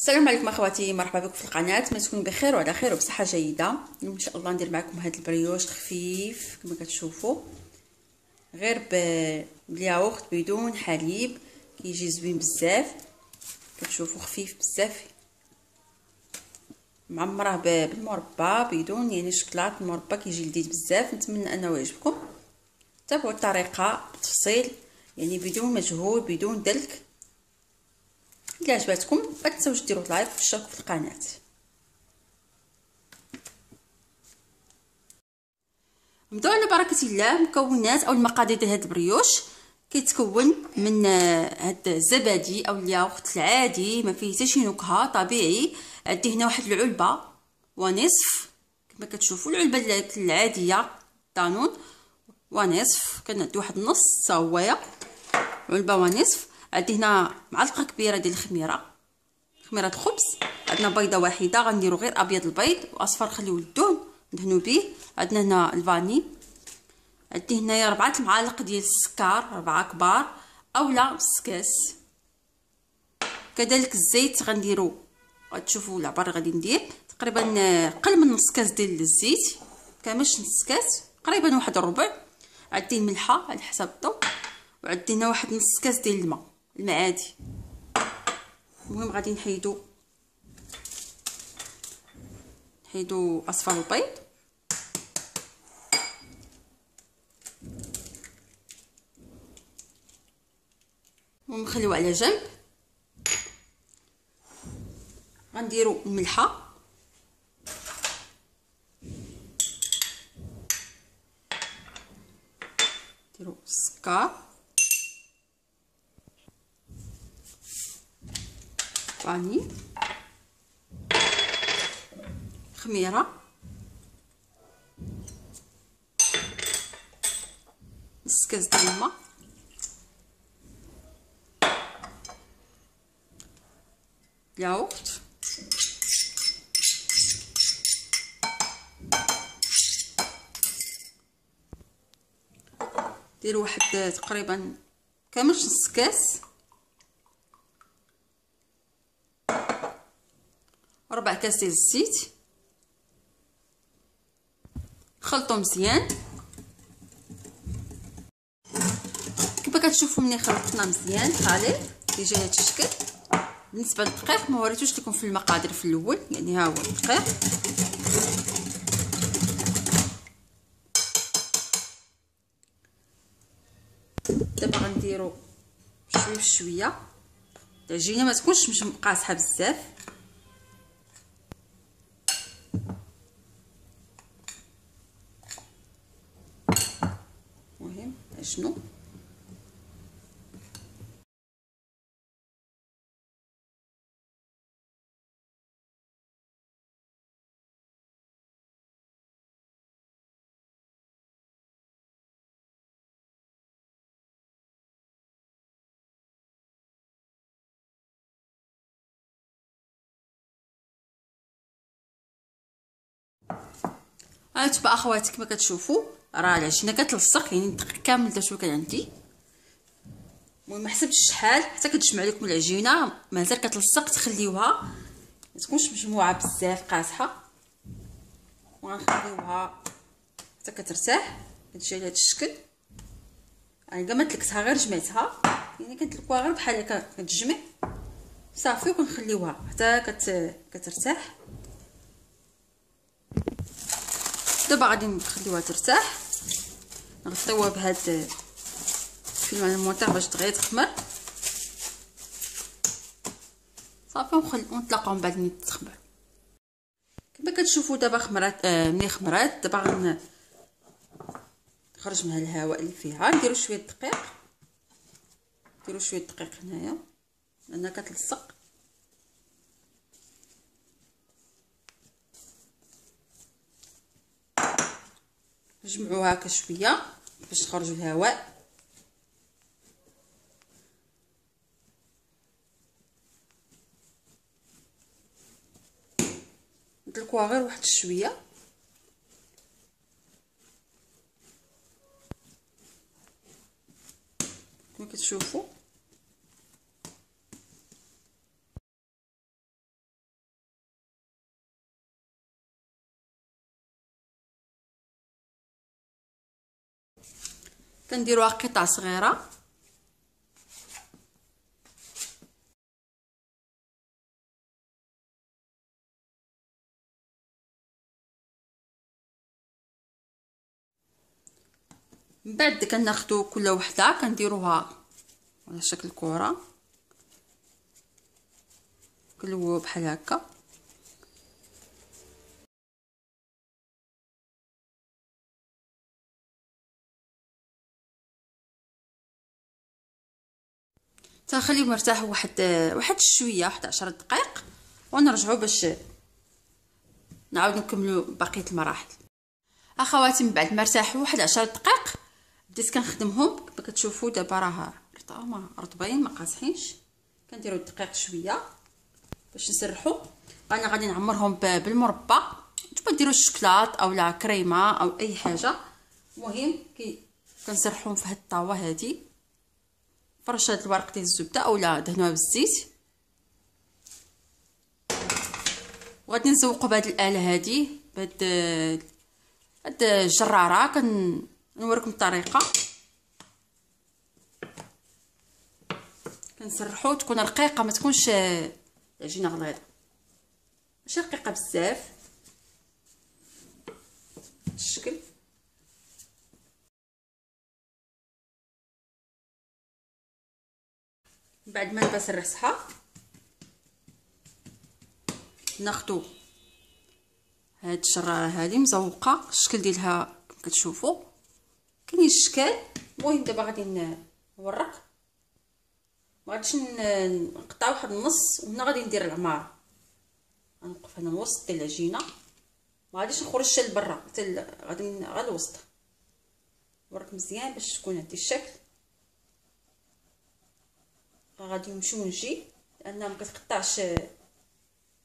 السلام عليكم أخواتي مرحبا بكم في القناة. ما تكونوا بخير وعلى خير وبصحة جيدة. إن شاء الله ندير معكم هذا البريوش خفيف كما كتشوفوا. غير بالياغورت بدون حليب كيجي زوين بزاف. كتشوفوا خفيف بزاف. معمرة بالمربى بدون يعني شكلاط المربى كيجي لذيذ بزاف. نتمنى أنه يعجبكم. تابعوا الطريقة بالتفصيل يعني بدون مجهود بدون دلك. الا عجبتكم ما تنساوش ديروا لايك وتشتركوا في القناة. نبداو على بركة الله مكونات أو المقادير ديال هذا البريوش. كيتكون من هاد الزبادي أو الياغورت العادي ما فيه حتى شي نكهة طبيعي. عندي هنا واحد العلبة ونصف كما كتشوفوا العلبة العادية دانون ونصف كنعطي واحد النص حتى هويا علبة ونصف عندي هنا معلقة كبيرة ديال الخميرة. خميرة الخبز. عندنا بيضة واحدة غنديروا غير أبيض البيض وأصفر خليو الدهن ندهنوا به عندنا هنا الفاني. عندي هنايا ربعة المعالق ديال السكر ربعة كبار. أولا نص كاس كذلك الزيت غنديروا غتشوفوا العبار غادي ندير. تقريبا قل من نص كاس ديال الزيت. كاملش نص كاس تقريبا واحد الربع. عندي الملحة على حسب الذوق وعندي هنا واحد نص كاس ديال الماء. الماء عادي. المهم غادي نحيدو. نحيدو أصفر البيض ونخليو على جنب. غنديرو الملحة. نديرو السكر. فاني خميرة. نص كاس ديال الماء. ياغورت ديروا واحد تقريبا كاملش نص كاس. ربع كاس ديال الزيت. خلطو مزيان. كما كتشوفوا ملي خلطنا مزيان خليط كيجي هذا الشكل بالنسبة للدقيق ما وريتوش لكم في المقادير في الأول يعني ها هو الدقيق. دابا غنديرو شوية بشويه العجينه ما تكونش مش قاصحه بزاف المهم شنو؟ هانتوما اخواتي كما كتشوفوا راه العجينه كتلصق يعني الدقيق كامل درتو كان عندي. المهم ما حسبتش شحال. حتى كتجمع لكم العجينة. مازال كتلصق تخليوها. ما تكونش مجموعة بزاف قاصحه وغنخليوها حتى كترتاح. كتجي على هذا الشكل. يعني كاع ما تلكتها غير جمعتها. يعني كنتلكوها غير بحال هكا كتجمع. صافي وكنخليوها حتى كت... كترتاح. دابا غادي نخليوها ترتاح. نغطيوها بهاد الفيلم على المونتاغ باش دغيا تخمر. صافي ونخل ونتلاقاو من بعد ملي تخمر. كما كتشوفوا دابا خمرات آه ملي خمرات دابا غن نخرج منها الهواء اللي فيها. نديرو شوية دقيق. نديرو شوية دقيق هنايا لأنها كتلصق. نجمعوها هكا شوية باش تخرجوا الهواء. ندلكوها غير واحد شوية. كما كتشوفوا كنديروها قطع صغيرة. من بعد كناخدو كل وحدة كنديروها على شكل كره كلو بحال هكا. تنخليه مرتاح واحد واحد شوية واحد عشر دقائق ونرجعو باش نعاود نكملو بقية المراحل. أخواتي من بعد ما ارتاحوا واحد عشر دقائق بديت كنخدمهم. كتشوفوا دابا راه رطبة رطبين ما قاصحينش. كنديروا الدقيق شوية باش نسرحوا أنا غادي نعمرهم بالمربى. نتوما ديروا الشوكولات اولا كريمة أو أي حاجة. المهم كنسرحهم في هاد الطاوة هادي. فرش هاد الورق ديال الزبدة اولا دهنوها بالزيت. وغادي نزوقوا بهاد الآلة هادي بهاد هاد الجرارة. كنوريكم الطريقة. كنسرحوا تكون رقيقة ما تكونش العجينه غليظة. ماشي رقيقة بزاف. الشكل. بعد ما نبس الرسحه ناخدو هاد الشراره هذه مزوقة الشكل ديالها كتشوفوا كاين الشكل المهم دابا غادي نورق. ما غاديش نقطع واحد النص وهنا غادي ندير العمارة. غنوقف هنا الوسط ديال العجينة. ما غاديش نخرج حتى لبرا حتى غادي غير الوسط. ورك مزيان باش تكون هادي الشكل. غادي نمشيو نجي لأن ما كتقطعش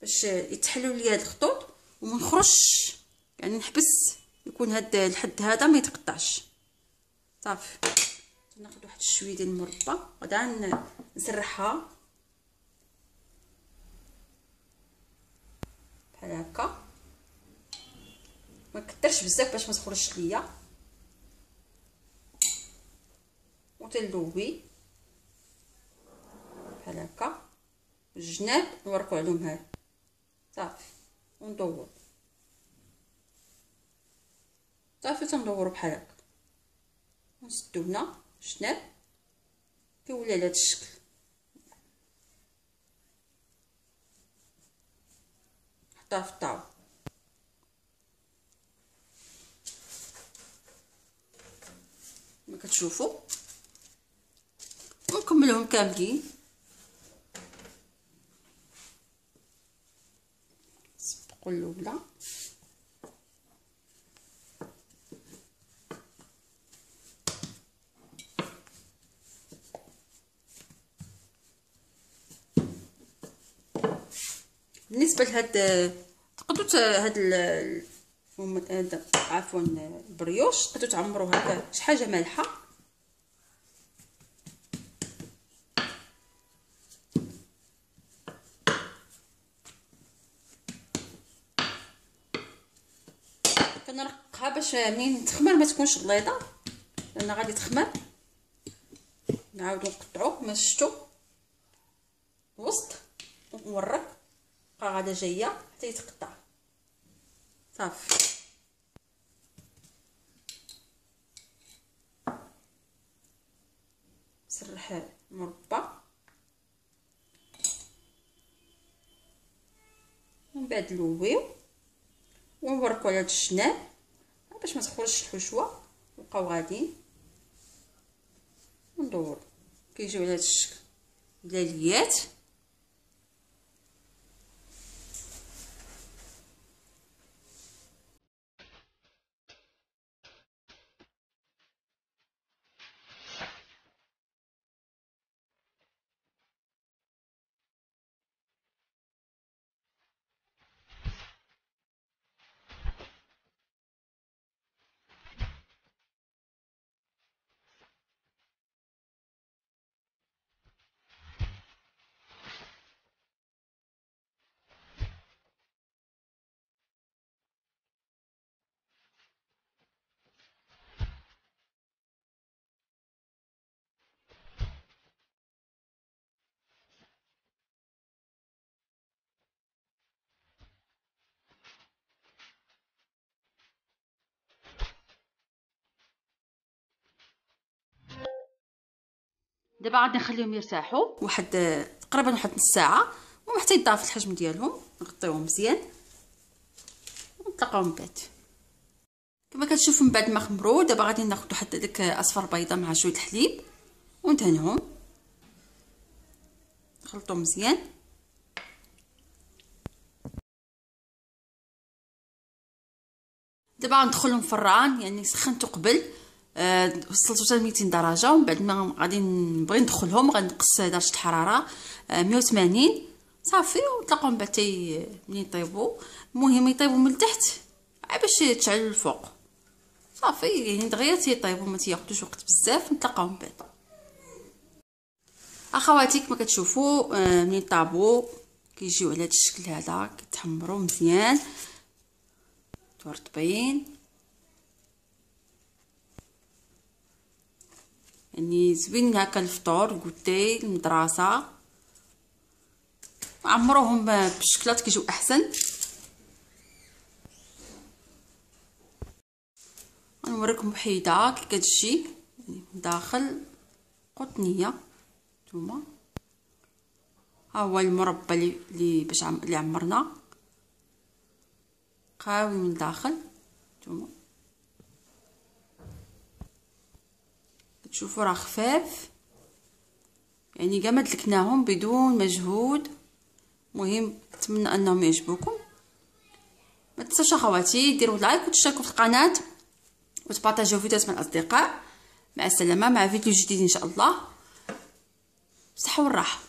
باش يتحلوا لي هاد الخطوط وما نخرجش. يعني نحبس يكون هاد الحد هذا ما يتقطعش. صافي. ناخذ واحد شوية ديال المربى غادا نسرحها. بحال هكا. ما كثرش بزاف باش ما تخرجش ليا. وتلوي بحال هكا الجناب نورقوا عليهم هاد صافي وندور صافي تندورو بحال هكا. نسدو هنا. الجناب كيولي على هذا الشكل. نحطها في الطاولة. كتشوفوا ونكملهم كاملين. الاولى بالنسبة لهاد تقدروا هاد هاد عفوا البريوش تقدروا تعمروا هكا شي حاجة مالحة؟ باش منين تخمر ما تكونش غليظه لأن غادي تخمر. نعاودو نقطعوه ما شفتو الوسط ونورق بقى غادا جاية حتى يتقطع. صافي. نسرح مربى. ومن بعد نلويو ونبركو على هاد الجناب باش ما تخرجش الحشوة نبقاو غاديين. وندورو كيجيو على هاد الشكل دلاليات دابا غادي نخليهم يرتاحوا. واحد تقريبا واحد نص ساعة. وما حتى يضاف الحجم ديالهم. نغطيوهم مزيان. ونتلاقاو من بعد. كما كتشوفوا من بعد ما خمروا دابا غادي ناخذ واحد داك أصفر بيضة مع شوية الحليب. وندهنهم نخلطو مزيان. دابا غندخلهم الفران يعني سخنته قبل. وصلت حتى 200 درجة ومن بعد ما غادي نبغي ندخلهم غنقص درجه الحراره آه 180 صافي وتلاقاو من بعد ملي يطيبوا المهم يطيبوا من التحت باش تشعلوا الفوق. صافي يعني دغيا تيطيبوا ما تياخذوش وقت بزاف نتلاقاو من بعد. أخواتي كما كتشوفوا آه ملي طابوا كيجيو على هذا الشكل هذا كيتحمروا مزيان. مرطبين يعني زوين هكا الفطور كوتي المدرسة. عمروهم بشكلات كيجيو أحسن. نوريكم وحيدة كي كتجي يعني داخل قطنية. نتوما. ها هو المربى اللي باش. اللي عمرنا. قاوي من الداخل نتوما. تشوفوا راه خفاف. يعني كاع دلكناهم بدون مجهود. مهم نتمنى انهم يعجبوكم. ما تنساوش اخواتي ديروا لايك وتشتركوا في القناة وتبارطاجيو فيديوهات مع الأصدقاء. مع السلامة مع فيديو جديد إن شاء الله. صحه والراحة.